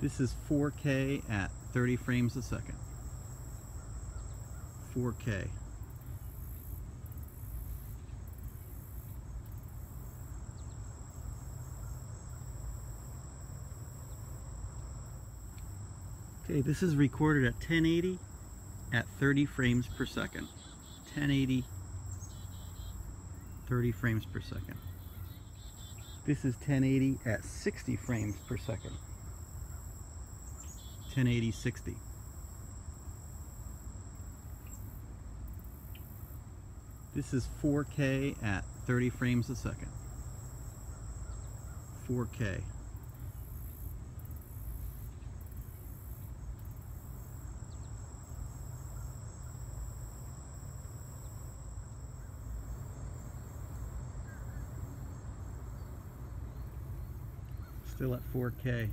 This is 4K at 30 frames a second. 4K. Okay, this is recorded at 1080 at 30 frames per second. 1080, 30 frames per second. This is 1080 at 60 frames per second. 1080, 60. This is 4K at 30 frames a second. 4K. Still at 4K.